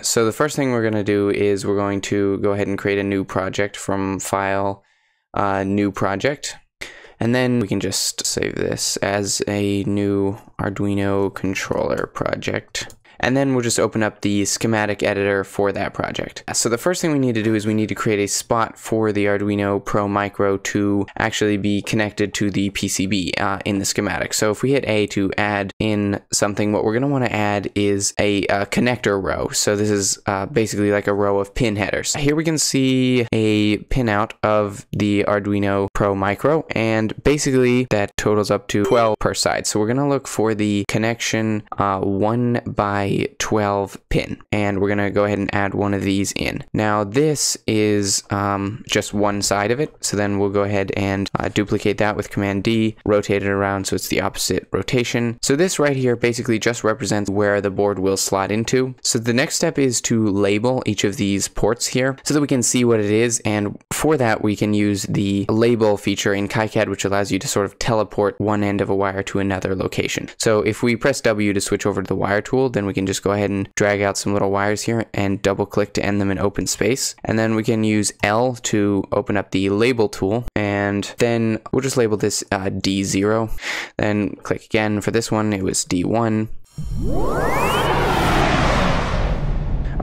So the first thing we're going to do is we're going to go ahead and create a new project from file, uh, new project. And then we can just save this as a new Arduino controller project and then we'll just open up the schematic editor for that project. So the first thing we need to do is we need to create a spot for the Arduino Pro Micro to actually be connected to the PCB uh, in the schematic. So if we hit A to add in something, what we're going to want to add is a, a, connector row. So this is uh, basically like a row of pin headers. Here we can see a pinout of the Arduino Pro Micro, and basically that totals up to 12 per side. So we're going to look for the connection uh, 1 by 12 pin and we're gonna go ahead and add one of these in. Now this is um, just one side of it so then we'll go ahead and uh, duplicate that with command D, rotate it around so it's the opposite rotation. So this right here basically just represents where the board will slot into. So the next step is to label each of these ports here so that we can see what it is and for that we can use the label feature in KiCad which allows you to sort of teleport one end of a wire to another location. So if we press W to switch over to the wire tool then we can can just go ahead and drag out some little wires here and double click to end them in open space. And then we can use L to open up the label tool. And then we'll just label this uh, D0. Then click again for this one, it was D1.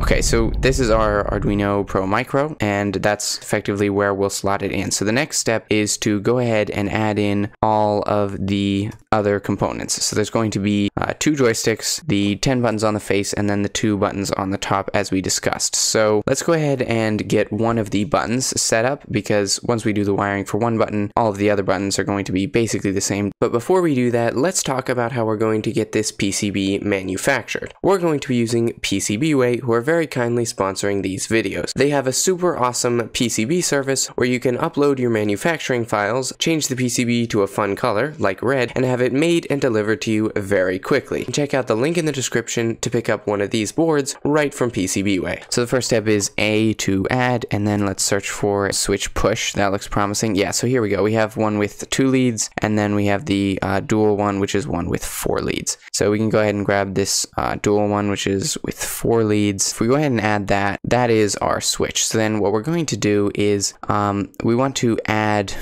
Okay, so this is our Arduino Pro Micro, and that's effectively where we'll slot it in. So the next step is to go ahead and add in all of the other components. So there's going to be uh, two joysticks, the 10 buttons on the face, and then the two buttons on the top as we discussed. So let's go ahead and get one of the buttons set up because once we do the wiring for one button, all of the other buttons are going to be basically the same. But before we do that, let's talk about how we're going to get this PCB manufactured. We're going to be using PCBWay, who are very kindly sponsoring these videos. They have a super awesome PCB service where you can upload your manufacturing files, change the PCB to a fun color, like red, and have it made and delivered to you very quickly. Check out the link in the description to pick up one of these boards right from PCBWay. So the first step is A to add, and then let's search for switch push. That looks promising. Yeah, so here we go. We have one with two leads, and then we have the uh, dual one, which is one with four leads. So we can go ahead and grab this uh, dual one, which is with four leads. If we go ahead and add that, that is our switch. So then what we're going to do is um, we want to add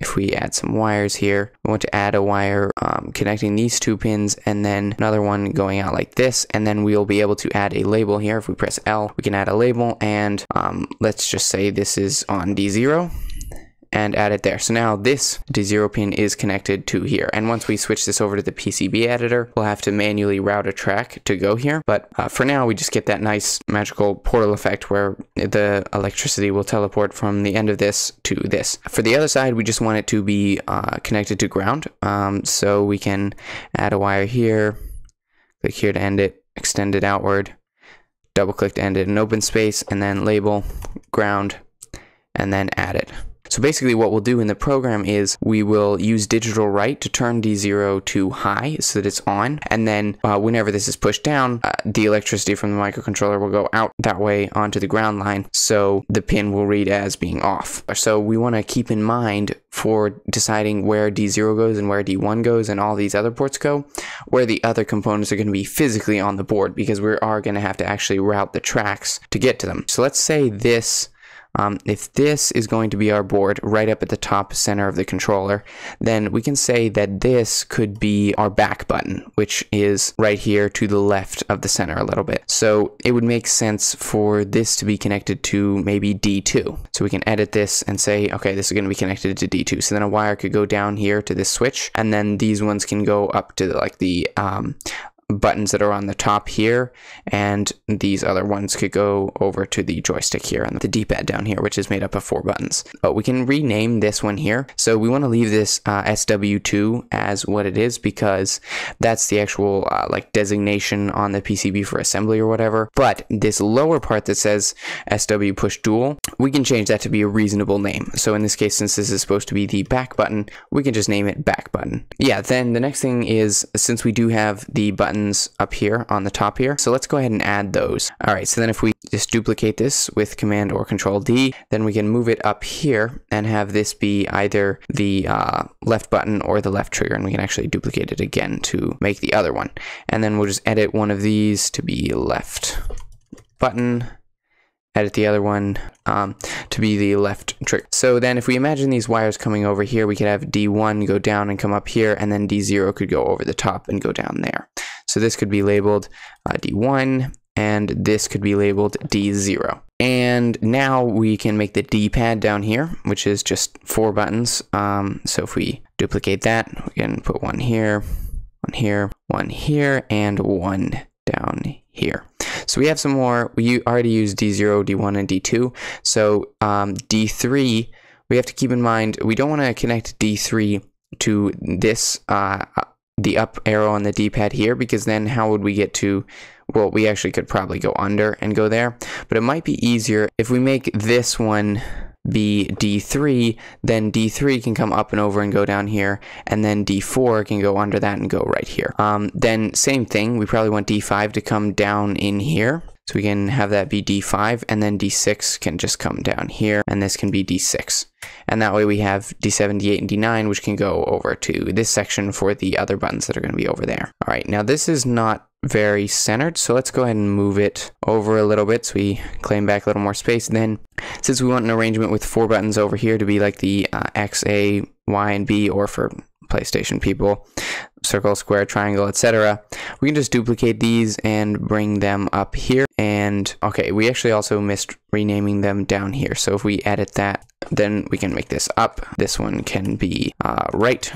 if we add some wires here, we want to add a wire um, connecting these two pins and then another one going out like this. And then we'll be able to add a label here. If we press L, we can add a label and um, let's just say this is on D0 and add it there. So now this D0 pin is connected to here. And once we switch this over to the PCB editor, we'll have to manually route a track to go here. But uh, for now, we just get that nice magical portal effect where the electricity will teleport from the end of this to this. For the other side, we just want it to be uh, connected to ground. Um, so we can add a wire here, click here to end it, extend it outward, double click to end it in open space, and then label ground, and then add it. So basically what we'll do in the program is we will use digital write to turn D0 to high so that it's on. And then uh, whenever this is pushed down, uh, the electricity from the microcontroller will go out that way onto the ground line. So the pin will read as being off. So we want to keep in mind for deciding where D0 goes and where D1 goes and all these other ports go, where the other components are going to be physically on the board because we are going to have to actually route the tracks to get to them. So let's say this um, if this is going to be our board right up at the top center of the controller, then we can say that this could be our back button, which is right here to the left of the center a little bit. So it would make sense for this to be connected to maybe D2. So we can edit this and say, okay, this is going to be connected to D2. So then a wire could go down here to this switch, and then these ones can go up to like the um, buttons that are on the top here, and these other ones could go over to the joystick here and the D-pad down here, which is made up of four buttons. But we can rename this one here. So we want to leave this uh, SW2 as what it is because that's the actual uh, like designation on the PCB for assembly or whatever. But this lower part that says SW push dual, we can change that to be a reasonable name. So in this case, since this is supposed to be the back button, we can just name it back button. Yeah, then the next thing is since we do have the button buttons up here on the top here. So let's go ahead and add those. All right, so then if we just duplicate this with Command or Control D, then we can move it up here and have this be either the uh, left button or the left trigger, and we can actually duplicate it again to make the other one. And then we'll just edit one of these to be left button, edit the other one um, to be the left trigger. So then if we imagine these wires coming over here, we could have D1 go down and come up here, and then D0 could go over the top and go down there. So this could be labeled uh, D1, and this could be labeled D0. And now we can make the D-pad down here, which is just four buttons. Um, so if we duplicate that, we can put one here, one here, one here, and one down here. So we have some more, we already used D0, D1, and D2. So um, D3, we have to keep in mind, we don't want to connect D3 to this, uh, the up arrow on the D-pad here, because then how would we get to, well, we actually could probably go under and go there, but it might be easier if we make this one be D3, then D3 can come up and over and go down here, and then D4 can go under that and go right here. Um, then same thing, we probably want D5 to come down in here. So we can have that be D5, and then D6 can just come down here, and this can be D6. And that way we have D7, D8, and D9, which can go over to this section for the other buttons that are going to be over there. All right, now this is not very centered. So let's go ahead and move it over a little bit so we claim back a little more space. then since we want an arrangement with four buttons over here to be like the uh, X, A, Y, and B, or for PlayStation people, circle, square, triangle, etc. We can just duplicate these and bring them up here. And okay, we actually also missed renaming them down here. So if we edit that, then we can make this up. This one can be uh, right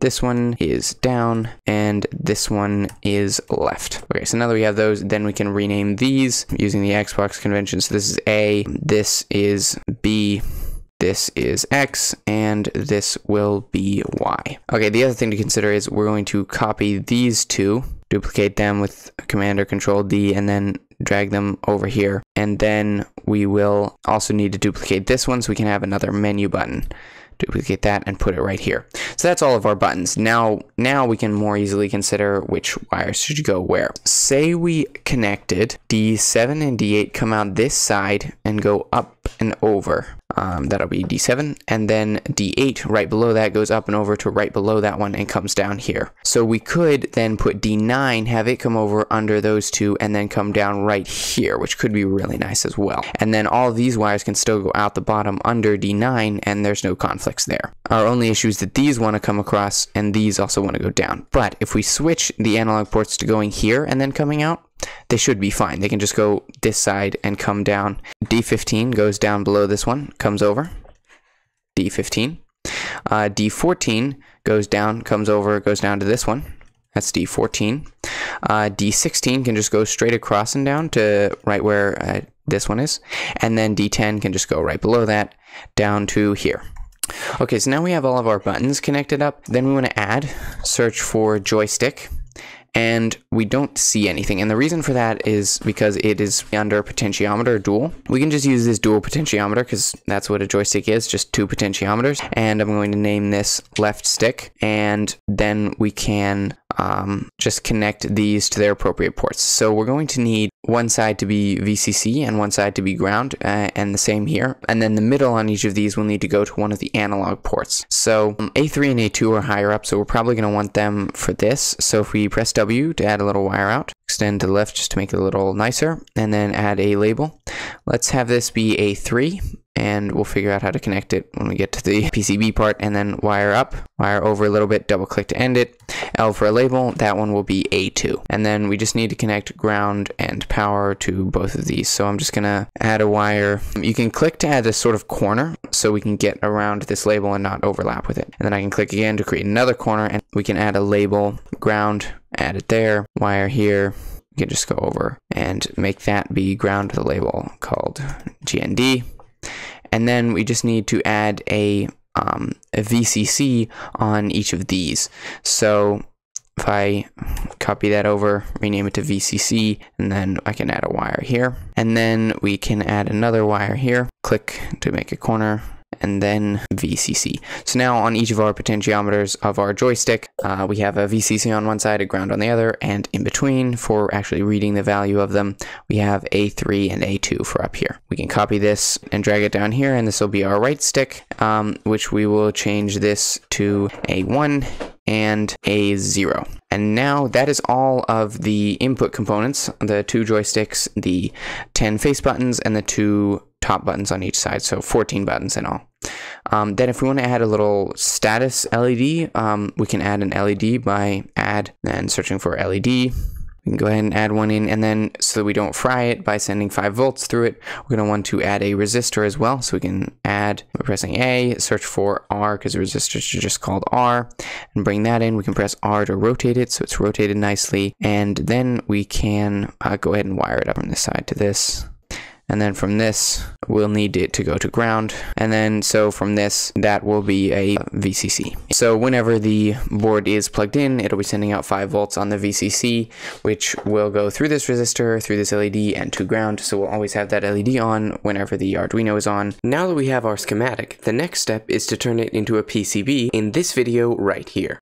this one is down, and this one is left. Okay, so now that we have those, then we can rename these using the Xbox convention. So this is A, this is B, this is X, and this will be Y. Okay, the other thing to consider is we're going to copy these two, duplicate them with Command or Control D, and then drag them over here. And then we will also need to duplicate this one so we can have another menu button duplicate that and put it right here. So that's all of our buttons. Now, now we can more easily consider which wires should go where. Say we connected D7 and D8 come out this side and go up and over. Um, that'll be D7, and then D8 right below that goes up and over to right below that one and comes down here. So we could then put D9, have it come over under those two, and then come down right here, which could be really nice as well. And then all these wires can still go out the bottom under D9, and there's no conflicts there. Our only issue is that these want to come across, and these also want to go down. But if we switch the analog ports to going here and then coming out, they should be fine. They can just go this side and come down. D15 goes down below this one, comes over. D15. Uh, D14 goes down, comes over, goes down to this one. That's D14. Uh, D16 can just go straight across and down to right where uh, this one is. And then D10 can just go right below that down to here. Okay, so now we have all of our buttons connected up. Then we want to add, search for joystick and we don't see anything. And the reason for that is because it is under potentiometer dual. We can just use this dual potentiometer because that's what a joystick is, just two potentiometers. And I'm going to name this left stick. And then we can um, just connect these to their appropriate ports. So we're going to need one side to be VCC and one side to be ground, uh, and the same here. And then the middle on each of these will need to go to one of the analog ports. So um, A3 and A2 are higher up, so we're probably going to want them for this. So if we press W to add a little wire out, extend to the left just to make it a little nicer, and then add a label. Let's have this be A3, and we'll figure out how to connect it when we get to the PCB part and then wire up, wire over a little bit, double click to end it. L for a label, that one will be A2. And then we just need to connect ground and power to both of these. So I'm just gonna add a wire. You can click to add this sort of corner so we can get around this label and not overlap with it. And then I can click again to create another corner and we can add a label, ground, add it there, wire here, you can just go over and make that be ground with a label called GND. And then we just need to add a, um, a VCC on each of these. So if I copy that over, rename it to VCC, and then I can add a wire here. And then we can add another wire here. Click to make a corner, and then VCC. So now on each of our potentiometers of our joystick, uh, we have a VCC on one side, a ground on the other, and in between for actually reading the value of them, we have A3 and A2 for up here. We can copy this and drag it down here, and this will be our right stick, um, which we will change this to A1 and a 0. And now that is all of the input components, the two joysticks, the 10 face buttons, and the two top buttons on each side, so 14 buttons in all. Um, then if we want to add a little status LED, um, we can add an LED by add and searching for LED. We can go ahead and add one in and then so that we don't fry it by sending 5 volts through it, we're going to want to add a resistor as well. So we can add by pressing A, search for R because the is just called R and bring that in. We can press R to rotate it so it's rotated nicely and then we can uh, go ahead and wire it up from this side to this and then from this we'll need it to go to ground. And then so from this that will be a VCC so whenever the board is plugged in it'll be sending out 5 volts on the VCC which will go through this resistor through this LED and to ground. So we'll always have that LED on whenever the Arduino is on. Now that we have our schematic the next step is to turn it into a PCB in this video right here